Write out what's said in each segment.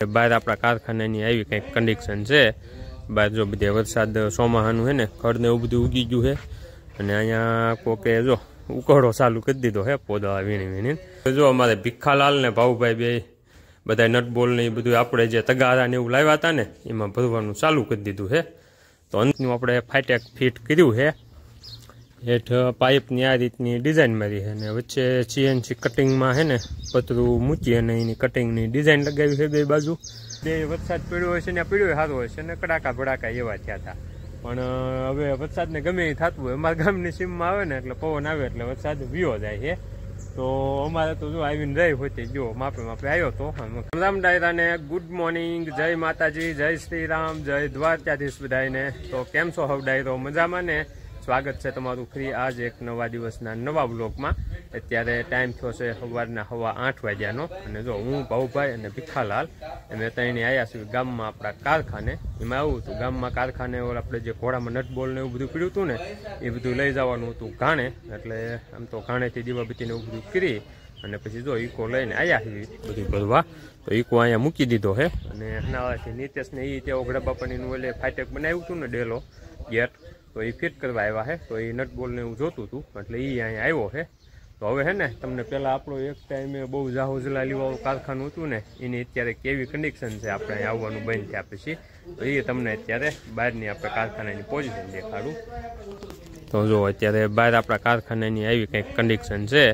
બહાર આપણા કારખાનાની આવી કંઈક કન્ડિશન છે. બહાર જો બધે વરસાદ ચોમાહાનું છે ને ખડને એવું બધું ઉગી ગયું છે અને અહીંયા કોકે જો ઉકળો ચાલુ કરી દીધો હે પોદા વીણી વીણી જો અમારે ભીખાલાલ ને ભાઉભાઈ બે બધા નટબોલ ને એ બધું આપણે જે તગારા ને એવું લાવ્યા હતા ને, એમાં ભરવાનું ચાલુ કરી દીધું છે તો અંતનું આપણે ફાટેક ફિટ કર્યું છે હેઠ પાઇપની આ રીતની ડિઝાઇન મારી છે અને વચ્ચે સીએનસી કટિંગમાં છે ને પતરું મૂકી અને એની કટિંગની ડિઝાઇન લગાવી છે બે બાજુ. બે વરસાદ પડ્યો હોય છે ને પીળ્યો સારો હોય છે ને કડાકા ભડાકા એવા થયા હતા. પણ હવે વરસાદને ગમે એ થતું હોય. અમારા ગામની સીમમાં આવે ને એટલે પવન આવે એટલે વરસાદ વિયો જાય છે. તો અમારે તો જો આવીને રહી હોતી, જો માપે માપે આવ્યો તો. રામ ડાયરાને ગુડ મોર્નિંગ જય માતાજી, જય શ્રી રામ, જય દ્વારકાધીશ બધાને તો કેમ છો હવ ડાયરો? મજામાં ને? સ્વાગત છે તમારું ફ્રી આજ એક નવા દિવસના નવા બ્લોગમાં અત્યારે ટાઈમ થયો છે સવારના હવા આઠ વાગ્યાનો. અને જો હું, ભાઉભાઈ અને ભીખાલાલ, અમે ત્રણે આવ્યા છીએ ગામમાં આપણા કારખાને. એમાં આવું હતું, ગામમાં કારખાને આપણે જે ઘોડામાં નટબોલ ને એવું બધું પીડ્યું હતું ને, એ બધું લઈ જવાનું હતું ઘાણે. એટલે આમ તો ઘાણેથી દીવાબત્તીને એવું બધું કરી અને પછી જો ઈકો લઈને આવ્યા છીએ બધું ભરવા તો ઈકો અહીંયા મૂકી દીધો છે. અને એના નીતેશને એ ત્યાં ઓગડા બાપાની ફાટેક બનાવ્યું હતું ને ડેલો, ગેટ. તો એ ફિટ કરવા આવ્યા છે તો એ નટબોલને હું જોતું હતું એટલે એ અહીંયા આવ્યો છે તો હવે હે ને, તમને પહેલાં આપણો એક ટાઈમે બહુ જાહોજલા જલાલીવાળું કારખાનું હતું ને, એની અત્યારે કેવી કન્ડિશન છે આપણે અહીંયા આવવાનું બંધ થયા પછી, તો એ તમને અત્યારે બહારની આપણે કારખાનાની પોઝિશન દેખાડું. તો જો અત્યારે બહાર આપણા કારખાનાની આવી કંઈક કન્ડિશન છે,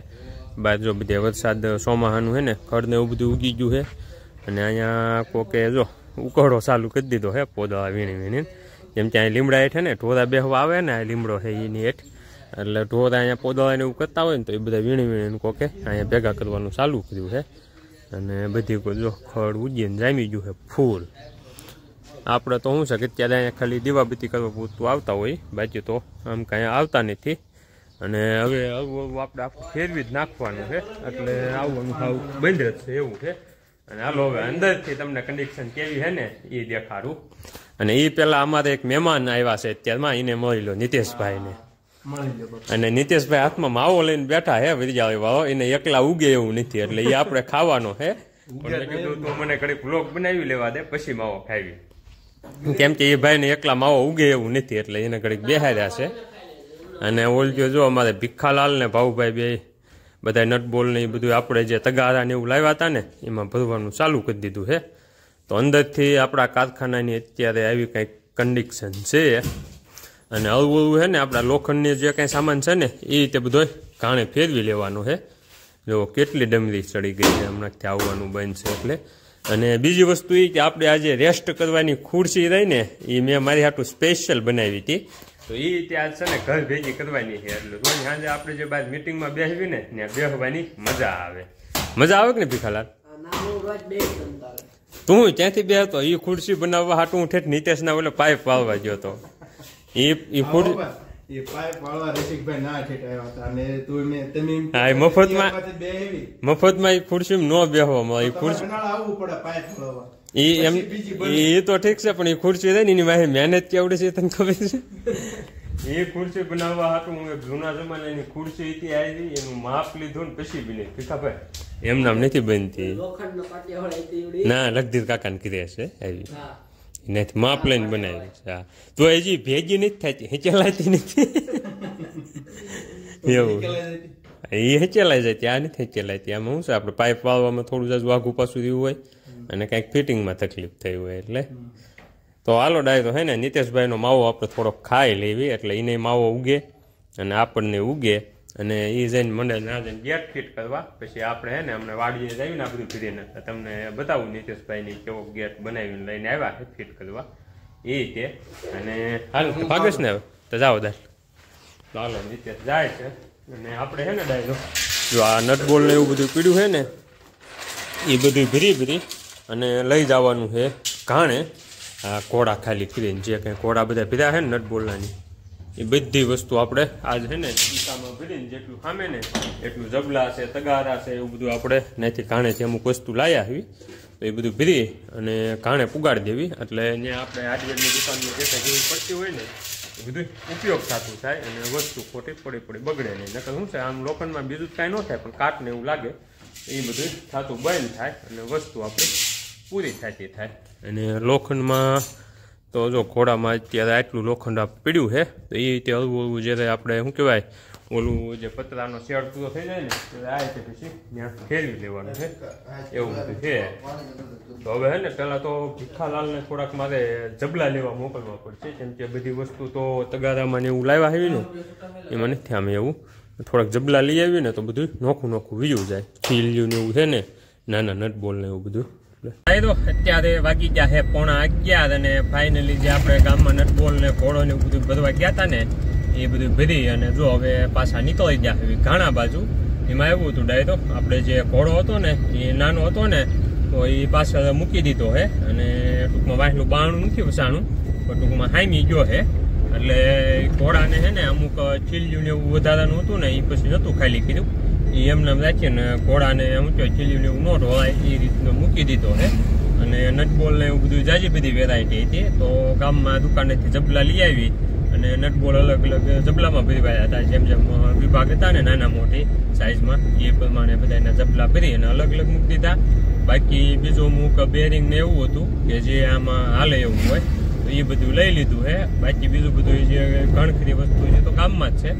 બહાર જો બધે વરસાદ સોમાહાનું છે ને ખડને એવું બધું ઉગી ગયું છે અને અહીંયા કોકે જો ઉકળો ચાલુ કરી દીધો હે પોદા વીણી વીણી જેમ કે અહીં લીમડા હેઠે ને ઢોરા બેહવા આવે ને લીમડો છે એની હેઠ. એટલે ઢોરા અહીંયા પોદળાને એવું કરતા હોય ને તો એ બધા વીણી વીણીને કોકે અહીંયા ભેગા કરવાનું ચાલુ કર્યું છે. અને બધી જો ખડ ઉજીને જામી ગયું છે ફૂલ. આપણે તો શું છે કે અત્યારે અહીંયા ખાલી દીવાબત્તી કરવા પૂરતું આવતા હોય. બાકી તો આમ કાંઈ આવતા નથી. અને હવે આપણે આખું ફેરવી જ નાખવાનું છે. એટલે આવવાનું ખાવું બંધ જ છે એવું છે. અને હાલો હવે અંદરથી તમને કન્ડિશન કેવી છે ને એ દેખાડું. અને એ પેલા અમારે એક મહેમાન આવ્યા છે અત્યારમાં એને મળી લો નીતેશભાઈને. અને નીતેશભાઈ હાથમાં માવો લઈને બેઠા હે વિરજાળી વાળો એને એકલા ઉગે એવું નથી એટલે એ આપણે ખાવાનો હે. કીધું તો મને કડીક વ્લોગ બનાવી લેવા દે પછી માવો ખાવી. કેમ કે એ ભાઈને એકલા માવો ઉગે એવું નથી એટલે એને ઘડીક બેહાર્યા છે. અને ઓલજો જો અમારે ભીખાલાલ ને ભાઉભાઈ બે બધા નટબોલ ને એ બધું આપણે જે તગારા ને એવું લાવ્યા હતા ને, એમાં ભરવાનું ચાલુ કરી દીધું છે. તો અંદરથી આપણા કારખાનાની અત્યારે આવી કંઈક કન્ડિશન છે. અને આવું છે ને આપણા લોખંડની જે કાંઈ સામાન છે ને, એ રીતે બધો ઘાણે ફેરવી લેવાનું છે. જો કેટલી ડમરી ચડી ગઈ છે, હમણાંથી આવવાનું બંધ છે એટલે. અને બીજી વસ્તુ એ કે આપણે આજે રેસ્ટ કરવાની ખુરશી રહી ને, એ મેં મારી હાટું સ્પેશિયલ બનાવી હતી. તો એ ત્યાં છે ને ઘર ભેગી કરવાની છે. એટલે રોજ સાંજે આપણે જે બાદ મિટિંગમાં બેસવી ને ત્યાં બેસવાની મજા આવે. મજા આવે કે ને ભીખાલાલ તું ત્યાંથી બે હતો એ ખુરશી બનાવવા હાટું હું ઠેઠ નીતેશના ઓલે પાઇપ વાળવા ગયો હતો. એ એ મફતમાં-. મફતમાં એ ખુરશી ન બેહવા મળે એ ખુરશી એ એમ એ તો ઠીક છે પણ એ ખુરશી થાય ને એની વાહે મહેનત કેવડી છે તને ખબર છે? એ ખુરશી બનાવવા હાટું હું એક જૂના જમાનાની ખુરશી હતી આવી એનું માપ લીધું ને પછી બની ભીખાભાઈ. એમ નામ નથી બનતી. ના લગધીર કાકાને કીધે છે આવી. નથી માપ લઈને બનાવી. હા. તો હજી ભેગી નથી થતી હેચેલાતી નથી. એવું. જતી. એ હેચેલાઈ જાય ત્યાં નથી હેચેલાતી. આમાં શું છે આપણે પાઇપ વાળવામાં થોડું જાજુ આઘું પાછું એવું હોય. અને કંઈક ફિટિંગમાં તકલીફ થઈ હોય એટલે. તો હાલો ડાય તો હે ને નિતેશભાઈનો માવો આપણે થોડોક ખાઈ લેવી એટલે એને માવો ઉગે અને આપણને ઉગે અને એ જઈને મને ના જઈને ગેટ ફિટ કરવા. પછી આપણે હે ને અમને વાડીએ જઈએ ને આ બધું ફીરીને. તમને બતાવું નીતેશભાઈની કેવો ગેટ બનાવીને લઈને આવ્યા છે ફિટ કરવા. એ રીતે. અને હાલ ભાગેશ ને હવે તો જાઓ દાર. ચાલો હાલો નીતેશ જાય છે. અને આપણે હે ને ડાયરો જો આ નટબોલ ને એવું બધું પીડ્યું છે ને એ બધું ભીરી ભરી અને લઈ જવાનું છે ઘાણે. આ કોડા ખાલી કરીને જે કંઈ કોડા બધા પીધા છે ને નટબોલનાની એ બધી વસ્તુ આપણે આજ છે ને ચીકામાં ભરીને જેટલું ખામે ને એટલું જબલા છે, તગારા છે, એવું બધું આપણે નથી ઘાણે જે અમુક વસ્તુ લાયા આવી તો એ બધું ભરી અને ઘાણે પુગાડી દેવી. એટલે ત્યાં આપણે હાર્ડવેરની દુકાનમાં જે કંઈ જેવી પડતી હોય ને, એ બધું ઉપયોગ થતું થાય અને વસ્તુ ખોટી પડી પડી બગડે નહીં. નકર શું છે, આમ લોખંડમાં બીજું કાંઈ ન થાય, પણ કાટ ને એવું લાગે, એ બધું થતું બંધ થાય અને વસ્તુ આપણે પૂરી થતી થાય. અને લોખંડમાં તો જો ઘોડામાં અત્યારે આટલું લોખંડ પીડ્યું છે, તો એ રીતે હળવું હળવું જ્યારે આપણે શું કહેવાય, ઓલું જે પતરાનો શેડ પૂરો થઈ જાય ને ત્યારે આ રીતે પછી ત્યાં ફેરવી લેવાનું છે. એવું બધું છે. તો હવે હે ને, પહેલાં તો ભીખાલાલને થોડાક મારે જબલા લેવા મોકલવા પડશે, કેમ કે બધી વસ્તુ તો તગારામાં ને એવું લાવ્યા આવી ને એમાં નથી આમે એવું. થોડાક જબલા લઈ આવીએ ને તો બધું નોખું નોખું વીજું જાય. ખીલ્યું ને એવું છે ને, નાના નટ બોલ ને એવું બધું. તો અત્યારે વાગી ગયા છે પોણા અગિયાર અને ફાઇનલી જે આપણે ગામમાં નટબોલ ને ઘોડો ને બધું ભરવા ગયા હતા ને, એ બધું ભરી અને જો હવે પાછા નીકળી ગયા હવે ઘાણા બાજુ. એમાં એવું હતું ડાયરો, આપણે જે ઘોડો હતો ને, એ નાનો હતો ને, તો એ પાછળ મૂકી દીધો હે અને ટૂંકમાં વાહેલું બાણું નથી વસાણું, પણ ટૂંકમાં હામી ગયો હે. એટલે ઘોડાને હે ને અમુક ચીલિયું ને એવું વધારાનું હતું ને, એ પછી નહોતું ખાલી કીધું એ એમને રાખીને ઘોડાને શું કહેવાય ચીલિયું ને એવું ન ઢોળાય એ રીતનું મૂકી દીધો હે. અને નટબોલ ને એવું બધું જાજી બધી વેરાયટી હતી. તો ગામમાં દુકાનેથી જબલા લઈ આવી અને નટબોલ અલગ અલગ જબલામાં ભરવાયા હતા. જેમ જેમ વિભાગ હતા ને નાના મોટી સાઈઝમાં એ પ્રમાણે બધા એના જબલા ભરી અને અલગ અલગ મૂકી દીધા. બાકી બીજું અમુક બેરિંગ ને એવું હતું કે જે આમાં હાલે એવું હોય, તો એ બધું લઈ લીધું હે. બાકી બીજું બધું જે ઘણખરી વસ્તુ છે તો ગામમાં જ છે.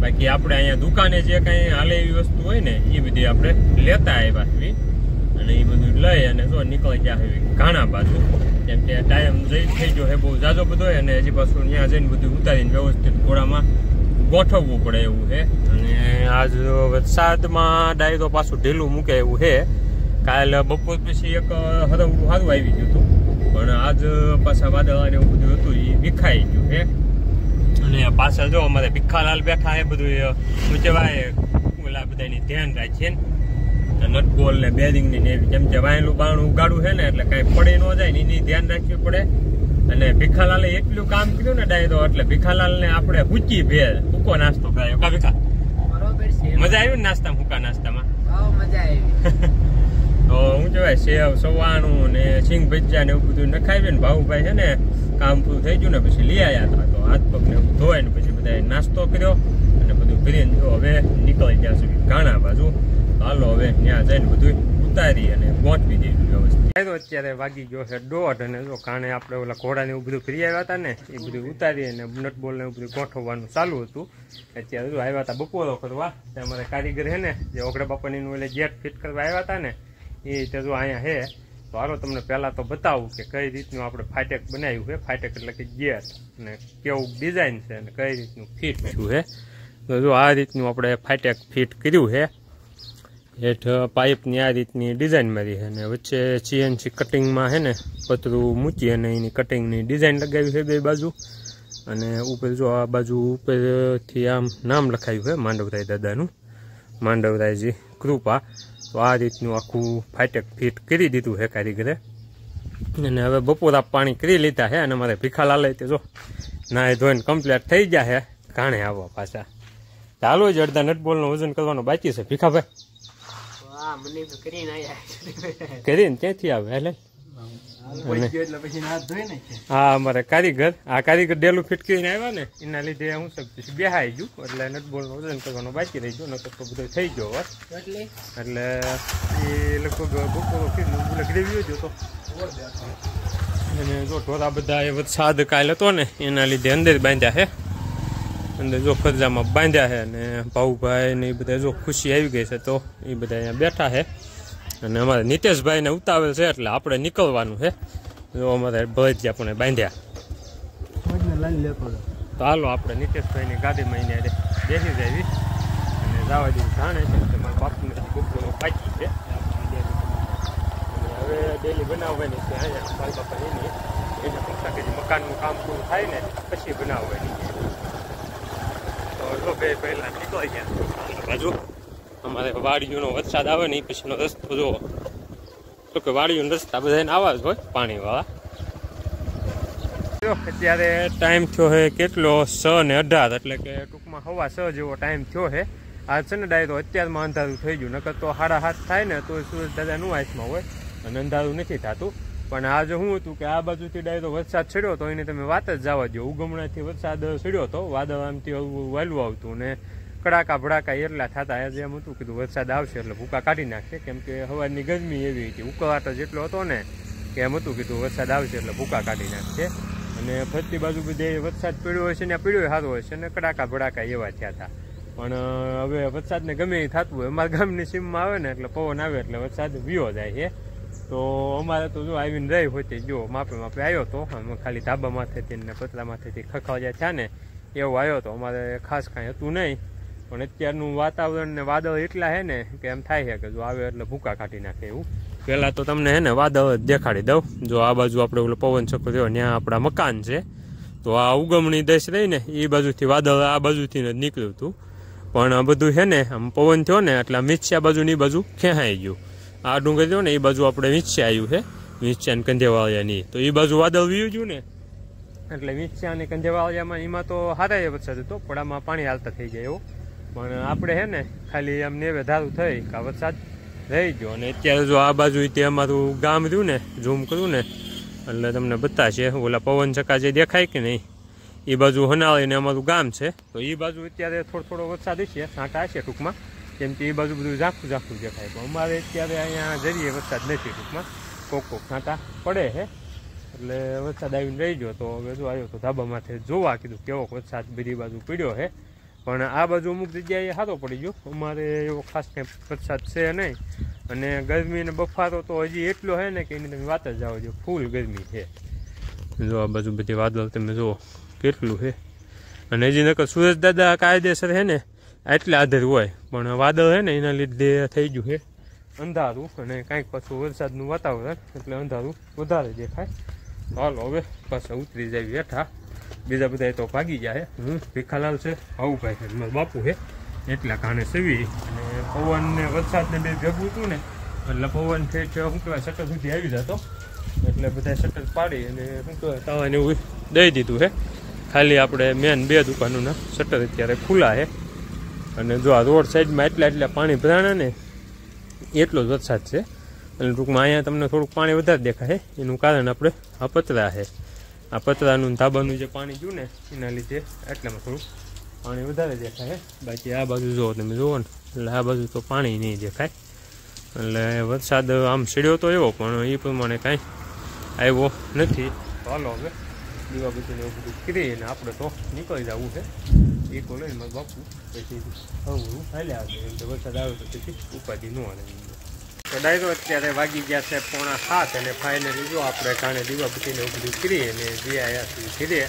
બાકી આપણે અહીંયા દુકાને જે કાંઈ હાલે એવી વસ્તુ હોય ને, એ બધી આપણે લેતા આવ્યા છીએ. અને એ બધું લઈ અને જો નીકળી ગયા એવી ઘાણા બાજુ. કેમ કે ટાઈમ જઈ થઈ ગયો હે બહુ જાજો બધો હોય અને હજી પાછું ત્યાં જઈને બધું ઉતારીને વ્યવસ્થિત ઘોડામાં ગોઠવવું પડે એવું છે અને આજ વરસાદમાં ડાયરો પાછું ઢીલું મૂકે એવું છે કાલ બપોર પછી એક હરવું સારું આવી ગયું હતું. પણ આજ પાછા વાદળાને એવું બધું હતું એ વિખાઈ ગયું છે અને પાછળ જો અમારે ભીખાલાલ બેઠા એ બધું શું કહેવાય ઓલા બધાની ધ્યાન રાખીએ ને. નટબોલ ને બેરિંગની એવી કેમ કે વાયેલું બાણું ઉગાડું છે ને એટલે કઈ પડે ન જાય ને એની ધ્યાન રાખવી પડે. અને ભીખાલાલે એટલું કામ કર્યું ને ડાયરો એટલે ભીખાલાલ ને આપણે હુચી ભેર હુકો નાસ્તો કરાયો. કા ભીખા? મજા આવી ને નાસ્તામાં હુકા નાસ્તામાં? મજા આવી. તો હું કહેવાય સેવ સવાણું ને સિંગ ભજીયા ને એવું બધું નખાવ્યું ને ભાવુભાઈ છે ને કામ પૂરું થઈ ગયું ને પછી લઈ આવ્યા હતા તો હાથ પગ ને ધોવાય ને પછી બધાએ નાસ્તો કર્યો અને બધું કરીને જો હવે નીકળી ગયા સુધી ઘાણા બાજુ. હાલો હવે ત્યાં જઈને બધું ઉતારી અને ગોઠવી દીધું વ્યવસ્થિત. અત્યારે વાગી ગયો છે દોઢ અને જો કાણે આપણે ઓલા ઘોડાને એવું બધું ફરી આવ્યા હતા ને, એ બધું ઉતારી અને નટબોલને એવું બધું ગોઠવવાનું ચાલુ હતું. અત્યારે જો આવ્યા હતા બપોરો કરવા અમારે કારીગર છે ને, જે ઓગળા બાપાની ઓલે જેટ ફિટ કરવા આવ્યા હતા ને, એ રીતે જો અહીંયા છે. તો હાલો તમને પહેલાં તો બતાવું કે કઈ રીતનું આપણે ફાટેક બનાવ્યું છે. ફાટેક એટલે કે ગેર અને કેવું ડિઝાઇન છે અને કઈ રીતનું ફિટ થયું છે. તો જો આ રીતનું આપણે ફાટેક ફિટ કર્યું છે. હેઠ પાઇપની આ રીતની ડિઝાઇન મારી છે અને વચ્ચે સીએનસી કટિંગમાં છે ને પતરું મૂકી અને એની કટિંગની ડિઝાઇન લગાવી છે બે બાજુ. અને ઉપર જો આ બાજુ ઉપરથી આમ નામ લખાયું છે માંડવરાય દાદાનું. માંડવરાયજી કૃપા. તો આ રીતનું આખું ફાટેક ફિટ કરી દીધું છે કારીગરે. અને હવે બપોરા પાણી કરી લીધા છે અને મારે ભીખાલાલ તે જો. નાય ધોઈને કમ્પ્લીટ થઈ ગયા છે ઘાણે આવવા પાછા. ચાલો જ અડધા નટબોલનું વજન કરવાનું બાકી છે ભીખાભાઈ કરીને ત્યાંથી આવે એટલે હા અમારે કારીગર. આ કારીગર ડેલું ફિટ આવ્યા ને એના લીધે હું સબ પછી બેહાઈ ગયું. એટલે નટબોલનું વજન કરવાનું બાકી રહી ગયું નકર તો બધો થઈ ગયો વાત એટલે? એટલે એ લગભગ બપોરો ગ્રેવી જ હતો. અને જો ઢોરા બધા એ વરસાદ કાલ હતો ને એના લીધે અંદર બાંધ્યા છે અંદર જો ફરજામાં બાંધ્યા છે અને ભાઉભાઈ ને એ બધા જો ખુશી આવી ગઈ છે તો એ બધા અહીંયા બેઠા છે અને અમારે નીતેશભાઈને ઉતાવેલ છે એટલે આપણે નીકળવાનું છે. જો અમારે ભજ આપણે બાંધ્યા. તો હાલો આપણે નીતેશભાઈની ગાડીમાં એને બેસી જાવી અને જવા જેવું જાણે છે કે મારા બાપુને બપોરનો પાકી છે. હવે ડેલી બનાવવાની છે અહીંયા મારા બાપા એની એને પૈસા કે મકાનનું કામ પૂરું થાય ને પછી બનાવવાની તો બે પહેલાં નીકળી ગયા બાજુ. અમારે વાડીઓનો વરસાદ આવે ને એ પછીનો રસ્તો જો તો કે વાડીઓનો રસ્તા બધાને આવા જ હોય, પાણીવાળા. અત્યારે ટાઈમ થયો છે કેટલો? સ ને અઢાર, એટલે કે ટૂંકમાં હવા સ જેવો ટાઈમ થયો છે આ છે ને ડાયરો અત્યારમાં અંધારું થઈ ગયું, નકર તો સાડા હાથ થાય ને તો સૂરજ દાદાનું આઈસમાં હોય, અને અંધારું નથી થતું. પણ આજે શું હતું કે આ બાજુથી ડાયરો વરસાદ છડ્યો તો એને તમે વાત જ જવા દો ઉગમણાથી વરસાદ છડ્યો હતો વાદળ આમથી વાલવું આવતું ને કડાકા ભડાકા એટલા થતા આજે એમ હતું, કીધું વરસાદ આવશે એટલે ભૂકા કાઢી નાખશે. કેમ કે હવાની ગરમી એવી હતી, ઉકળાટ જ એટલો હતો ને, કે એમ હતું, કીધું વરસાદ આવશે એટલે ભૂકા કાઢી નાખશે. અને ફરતી બાજુ બધે વરસાદ પડ્યો છે ને પડ્યો સારો છે ને, કડાકા ભડાકા એવા થયા હતા. પણ હવે વરસાદને ગમે એ થતું હોય, અમારા ગામની સીમમાં આવે ને, એટલે પવન આવે એટલે વરસાદ વિયો જાય છે. તો અમારે તો જો આવીને રહી હોતી, જો માપે માપે આવ્યો તો અમે ખાલી ધાબા માથેથી ને પતલા માથેથી ખખવાજ્યા થયા ને, એવો આવ્યો તો, અમારે ખાસ કાંઈ હતું નહીં. પણ અત્યારનું વાતાવરણ ને વાદળ એટલા હે ને કે એમ થાય છે કે જો આવે એટલે ભૂકા કાઢી નાખે એવું. પહેલાં તો તમને હે ને વાદળ દેખાડી દઉં. જો આ બાજુ આપણે ઓલો પવન છકો થયો, ત્યાં આપણા મકાન છે. તો આ ઉગમણી દેશ રહી ને એ બાજુથી વાદળ આ બાજુથી જ નીકળ્યું હતું. પણ બધું છે ને આમ પવન થયો ને એટલે મીચ્યા બાજુની બાજુ ખેંચાઈ ગયું. આ ડુંગર થયો ને એ બાજુ આપણે વીંચ્યા આવ્યું છે વીંચ્યા ને કંધેવાળિયાની. તો એ બાજુ વાદળ વીયું ગયું ને? એટલે વીંચ્યા અને કંધેવાળિયામાં એમાં તો હારા વરસાદ હતો, પણ આમાં પાણી હાલતા થઈ જાય એવો. પણ આપણે હે ને, ખાલી આમ વધારું ધારું થઈ કે વરસાદ રહી ગયો. અને અત્યારે જો આ બાજુ તે અમારું ગામ રહ્યું ને, ઝૂમ કરું ને, એટલે તમને બતાશે ઓલા પવન ચકા જે દેખાય કે નહીં, એ બાજુ હનાળીને અમારું ગામ છે. તો એ બાજુ અત્યારે થોડો થોડો વરસાદ હશે છાંટા હશે ટૂંકમાં. કેમ કે એ બાજુ બધું ઝાંખું ઝાંખું દેખાય. પણ અમારે અત્યારે અહીંયા જરીએ વરસાદ નથી ટૂંકમાં. કોક કોક છાંટા પડે છે એટલે વરસાદ આવીને રહી ગયો. તો હવે જો આવ્યો તો ધાબા માથે જોવા કીધું કેવો વરસાદ બીજી બાજુ પડ્યો છે પણ આ બાજુ અમુક જગ્યાએ સારો પડી ગયો. અમારે એવો ખાસ કંઈ વરસાદ છે નહીં. અને ગરમી અને બફારો તો હજી એટલો છે ને કે એની તમે વાત જ જાઓ છો ફૂલ ગરમી છે. જો આ બાજુ બધી વાદળ તમે જુઓ, કેટલું છે. અને હજી નકર સુરજ દાદા કાયદેસર છે ને, આટલા આધર હોય. પણ વાદળ છે ને, એના લીધે થઈ ગયું છે. અંધારું અને કાંઈક પાછું વરસાદનું વાતાવરણ, એટલે અંધારું વધારે દેખાય. હાલો હવે પાછા ઉતરી જાય બેઠા બીજા બધા તો ભાગી જાય હું. ભીખાલાલ છે ભાવુભાઈ છે મારા બાપુ છે એટલા કારણે સેવી. અને પવન ને વરસાદ ને બે ભેગું હતું ને એટલે પવન છે શું કહેવાય શટર સુધી આવી જતો. એટલે બધા શટર પાડી અને શું કહેવાય તાવાને એવું દઈ દીધું છે ખાલી આપણે મેન બે દુકાનોના શટર અત્યારે ખુલ્લા છે અને જો આ રોડ સાઈડમાં એટલા એટલા પાણી ભરાણા ને એટલો જ વરસાદ છે. અને ટૂંકમાં અહીંયા તમને થોડુંક પાણી વધારે દેખાય એનું કારણ આપણે આ પતરા છે આ પતરાનું ધાબાનું જે પાણી ગયું ને, એના લીધે એટલામાં થોડું પાણી વધારે દેખાય બાકી આ બાજુ જુઓ તમે, જુઓ ને. એટલે આ બાજુ તો પાણી નહીં દેખાય. એટલે વરસાદ આમ સીડ્યો તો એવો, પણ એ પ્રમાણે કાંઈ આવ્યો નથી. હાલો હવે, દીવા બચીને એવું બધું કરી અને આપણે તો નીકળી જવું છે. એ મારા બાપુ પછી હવું હાલ્યા આવે. એમ તો વરસાદ આવે તો પછી ઉપાધિ ન આવે. તો ડાયરો અત્યારે વાગી ગયા છે પોણા સાત અને ફાઇનલી જો આપણે કારણે દીવા બચીને એવું બધું કરી અને જે આવ્યા સુધી ઘીરે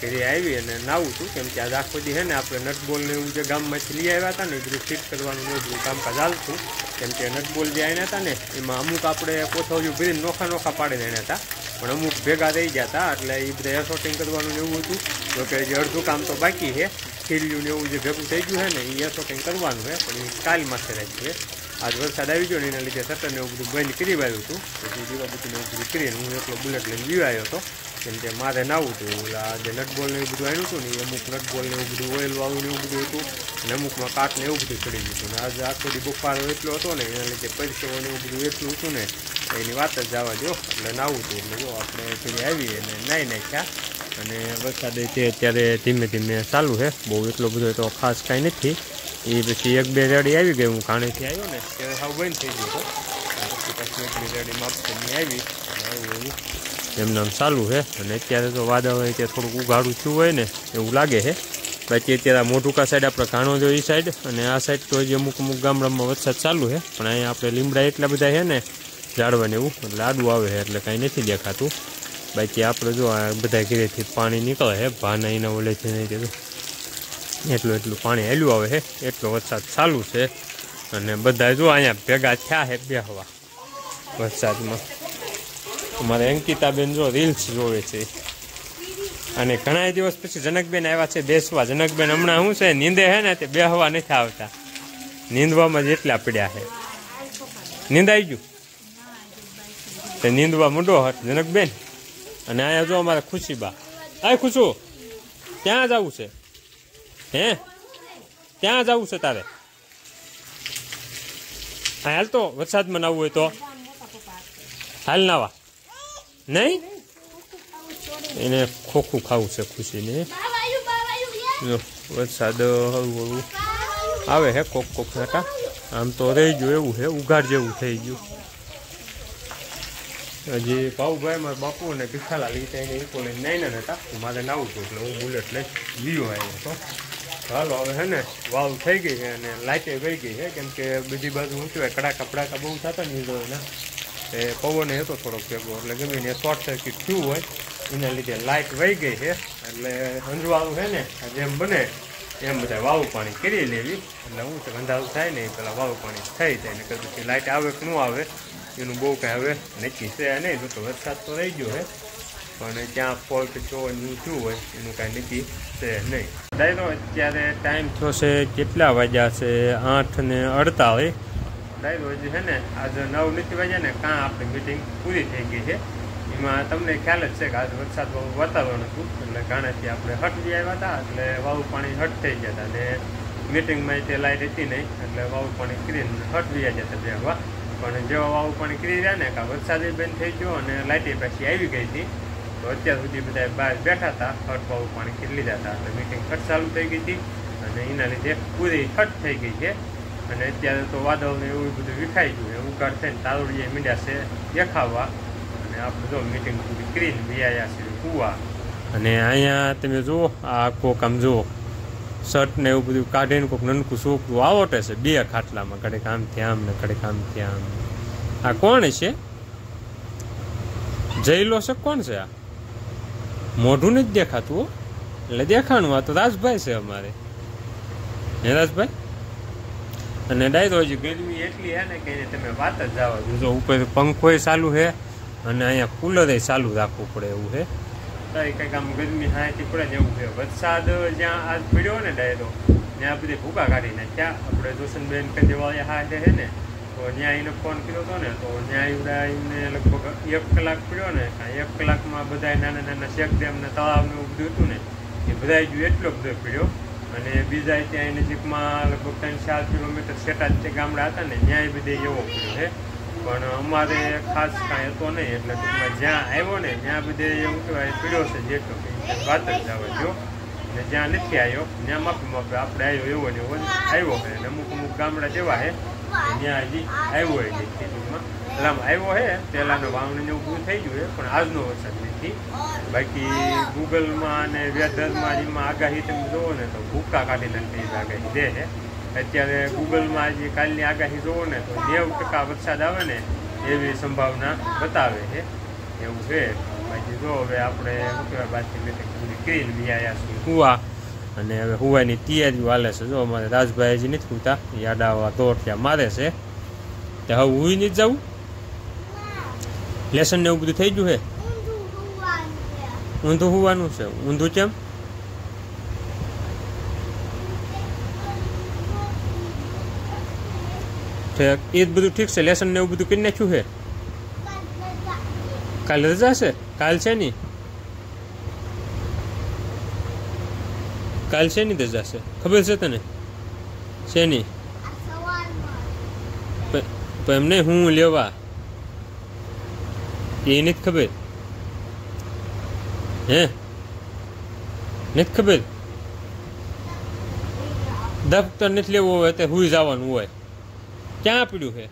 ઘરે આવી અને નાવું છું, કેમ કે આજ આખો દી હે ને આપણે નટબોલ ને એવું જે ગામમાંથી લઈ આવ્યા હતા ને, એ બધું ફિટ કરવાનું ને એવું બધું કામકાજ હાલતું કેમ કે નટબોલ જે આવ્યા હતા ને, એમાં અમુક આપણે કોથળીઓ ભરીને નોખા નોખા પાડી દેણા હતા. પણ અમુક ભેગા રહી ગયા હતા, એટલે એ બધા એર શોટિંગ કરવાનું ને એવું હતું. તો કે જે અડધું કામ તો બાકી છે. ખીલ્યું ને એવું જે ભેગું થઈ ગયું છે ને, એ એર શોટિંગ કરવાનું છે, પણ એ કાલ માથે રાખીએ. આજ વરસાદ આવી ગયો ને એના લીધે શટર ને એવું બધું બંધ કરી વાળ્યું હતું. પછી દીવા બધું એવું બધું કરીને હું એકલો બુલેટ લઈને વી આવ્યો હતો. કેમ કે મારે નાવું હતું ઓલા જે નટબોલ ને એવું બધું આવ્યું હતું ને અમુક નટબોલ ને એવું બધું ઓઇલ વાળું ને એવું બધું હતું અને અમુકમાં કાટ ને એવું બધું ચડી ગયું હતું. ને આજે આખો દી બફારો એટલો હતો ને એના લીધે પરસેવો ને એવું બધું એટલું હતું ને એની વાત જ જવા દો એટલે નાવું હતું એટલે જો આપણે ફરી આવી અને નાહી નાખ્યા અને વરસાદ તે અત્યારે ધીમે ધીમે ચાલુ છે બહુ એટલો બધો તો ખાસ કાંઈ નથી. એ પછી એક બે રેડી આવી ગઈ. હું કાણેથી આવ્યો ને, ત્યારે સાવ બંધ થઈ ગયો હતો. પછી પછી એક બે રેડી માપસની આવી આવું. એવું એમને ચાલુ છે. અને અત્યારે તો વાદળ હોય તે થોડુંક ઉઘાડું થયું હોય ને, એવું લાગે છે. બાકી અત્યારે આ મોટુકા સાઈડ આપણે ઘાણો જો એ સાઈડ અને આ સાઈડ તો જે અમુક અમુક ગામડામાં વરસાદ ચાલુ છે. પણ અહીંયા આપણે લીમડા એટલા બધા છે ને, ઝાડવાને એવું, એટલે આડું આવે છે, એટલે કાંઈ નથી દેખાતું. બાકી આપણે જો આ બધા ઘેરેથી પાણી નીકળે છે, ભાના એના ઓલેથી નહીં કીધું એટલું એટલું પાણી હેલું આવે છે, એટલો વરસાદ ચાલુ છે. અને બધા જો અહીંયા ભેગા થયા છે બેહવા વરસાદમાં. અમારે અંકિતાબેન જો રીલ્સ જોવે છે. અને ઘણા દિવસ પછી જનકબેન આવ્યા છે બેસવા. જનકબેન હમણાં શું છે? નીંદે છે ને તે બેહવા નથી આવતા. નીંદવામાં જેટલા પડ્યા છે નીંદાઈ ગયું? તે નીંદવા મૂંડો હટ, જનકબેન. અને અહીંયા જો અમારે ખુશીબા. આ ખુશું, ક્યાં જવું છે? હે? ક્યાં જવું છે તારે? હા હાલ તો વરસાદમાં નાવું હોય તો. હાલ નાવા નહીં? એને ખોખું ખાવું છે ખુશીને. વરસાદ હળવું આવે હે કોક કોક નાટા આમ તો રહી ગયું એવું છે ઉઘાડ જેવું થઈ ગયું. હજી ભાઉભાઈ મારા બાપુ અને ભીખાલા લીધા એને ઇકો લઈને ને હતા હું મારે નાવું હતું એટલે હું બુલેટ લઈ લીયો આવ્યો હતો. હાલો હવે હે ને વાવ થઈ ગઈ છે અને લાઇટે વહી ગઈ છે. કેમ કે બીજી બાજુ શું કડાકા પડાકા બહુ થતા ને વીજળીના એ પવન હતો થોડોક ભેગો, એટલે ગમે ને શોર્ટ સર્કિટ થયું હોય, એના લીધે લાઇટ વહી ગઈ છે, એટલે અંજવાળું છે ને જેમ બને એમ બધા વાવ પાણી કરી લેવી. એટલે હું છે, અંધારું થાય ને પેલા વાવ પાણી થઈ જાય ને પછી લાઇટ આવે કે ન આવે, એનું બહુ કાંઈ હવે નક્કી છે નહીં તો વરસાદ તો રહી ગયો છે. પણ જ્યાં ફોલ્ટ થયો હોયનું થયું હોય, એનું કાંઈ નક્કી છે નહીં. ડાયરો અત્યારે ટાઈમ છે, કેટલા વાગ્યા છે? આઠ ને અડતાલીસ. ડાયરો હજી છે ને, આજે નવ નીતિ વાગ્યા ને, કાં આપણી મિટિંગ પૂરી થઈ ગઈ છે. એમાં તમને ખ્યાલ જ છે કે આજે વરસાદ બહુ વાતાવરણ હતું, એટલે ઘાણાથી આપણે હટ આવ્યા હતા, એટલે વાવું પાણી હટ થઈ ગયા હતા. અને મિટિંગમાં તે લાઇટ હતી નહીં, એટલે વાવું પાણી કરીને હટ ગયા હતા બે હવા. પણ જેવા વાવું પાણી કરી રહ્યા ને, કાં વરસાદે બંધ થઈ ગયો અને લાઇટે પાછી આવી ગઈ હતી, તો અત્યાર સુધી બધા બહાર બેઠા હતા, હટ વાવું પાણી કરી લીધા હતા. એટલે મિટિંગ હટ ચાલુ થઈ ગઈ હતી અને એના લીધે પૂરી હટ થઈ ગઈ છે. અને અત્યારે તો વાદળ ને એવું બધું વિખાઈ ગયું છે. ઉગાડ થઈને તારોડીએ મીંડ્યા છે, દેખાવા. અને આપણે જો મિટિંગ પૂરી કરીને વ્યાયા છે કુવા. અને અહીંયા તમે જુઓ, આ કોક આમ જુઓ. શર્ટ ને એવું બધું કાઢીને કોઈક નનકું છોકરું આવટે છે બે ખાટલામાં. કડે કામ ત્યાં ને કડે કામ ત્યાં આ કોણ છે? જયલો છે કોણ છે આ? મોઢું નથી દેખાતું એટલે દેખાણું આ તો રાજભાઈ છે અમારે. હે રાજભાઈ? અને ડાયરો હજી ગરમી એટલી હે ને કે તમે વાત જ જવા જો ઉપર પંખોય ચાલુ છે અને અહીંયા કુલરે ચાલુ રાખવું પડે એવું છે. તો એ કંઈક આમ ગરમી હાથી પડે એવું છે. વરસાદ જ્યાં આજ પડ્યો ને ડાયરો, ત્યાં બધી ભૂકા કાઢી નાખ્યા. આપણે જોશનબેન કંજેવાળિયા હા છે ને, તો ત્યાં એને ફોન કર્યો હતો ને, તો ત્યાં એવડા એમને લગભગ એક કલાક પડ્યો ને એક કલાકમાં બધા નાના નાના શેક ડેમ ને તળાવ ને એવું બધું હતું ને, એ બધા જો એટલો બધો પડ્યો. અને બીજા ત્યાં નજીકમાં લગભગ ત્રણ ચાર કિલોમીટર સેટા જે ગામડા હતા ને, ત્યાંય બધે એવો પડ્યો છે. પણ અમારે ખાસ કાંઈ હતો નહીં, એટલે ટૂંકમાં જ્યાં આવ્યો ને, ત્યાં બધે એવું કહેવાય, પીડ્યો છે જેટલો વાત જ આવે જો. ને જ્યાં નથી આવ્યો, ત્યાં માફી માફી આપણે આવ્યો એવો ને એવો આવ્યો છે. અમુક અમુક ગામડા જેવા છે. કે હજી આવ્યો ટૂંકમાં એટલે આમ આવ્યો છે પહેલાંનો વાવણી બધું થઈ ગયું છે પણ આજનો વરસાદ નથી. બાકી ગૂગલમાં અને વેધરમાં એમાં આગાહી તમે જોવો ને તો ભૂક્કા કાઢી નાખી આગાહી દે છે અત્યારે ગૂગલમાં જે કાલની આગાહી જોવો ને તો નેવું ટકા વરસાદ આવે ને એવી સંભાવના બતાવે છે એવું છે બાકી જો હવે આપણે શું કહેવાય, બાકી પૂરી કરીને બી આવ્યા છીએ હુવા. અને હવે હુવાની તૈયારીઓ હાલે છે. જો અમારે રાજભાઈ હજી નથી પૂછતા યાદાવા દોઢિયા મારે છે. તો હવે હુઈ નથી જવું લેસન ને એવું બધું થઈ ગયું હે? ઊંધું હોવાનું છે. ઊંધું કેમ? ઠીક એ જ બધું ઠીક છે. લેસન ને એવું બધું કરી નાખ્યું છે કાલ રજા છે? કાલ છે ની? કાલ છે ની રજા છે ખબર છે તને? છે ની પણ એમને હું લેવા? એ નથી ખબર. હે? નથી ખબર? દફતર નથી લેવું હોય તો હુઈ જવાનું હોય. ક્યાં પડ્યું છે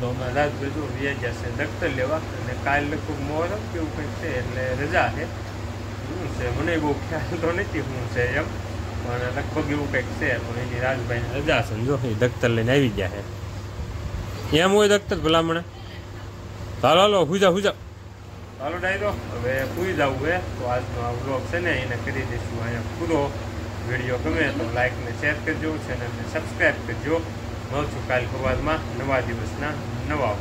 તો અમારા રાજભાઈ જો વ્યાજ્યા છે. દફતર લેવા. અને કાલ લગભગ મોહરમ કે એવું કંઈક છે એટલે રજા છે. શું છે? મને બહુ ખ્યાલ તો નથી શું છે એમ. પણ લગભગ એવું કંઈક છે. પણ એની રાજભાઈ રજા છે જો એ દખ્તર લઈને આવી ગયા છે. એમ હોય દખ્તર ભલામણે. હાલો હાલો, હુજા હુજા. હાલો, ડાયરો. હવે પૂરી જવું હે. તો આજનો આ વ્લોગ છે ને એને કરી દઈશું અહીંયા પૂરો વીડિયો. ગમે તો લાઈક ને શેર કરજો ચેનલને સબસ્ક્રાઈબ કરજો. મળશું કાલ સવારમાં નવા દિવસના નવા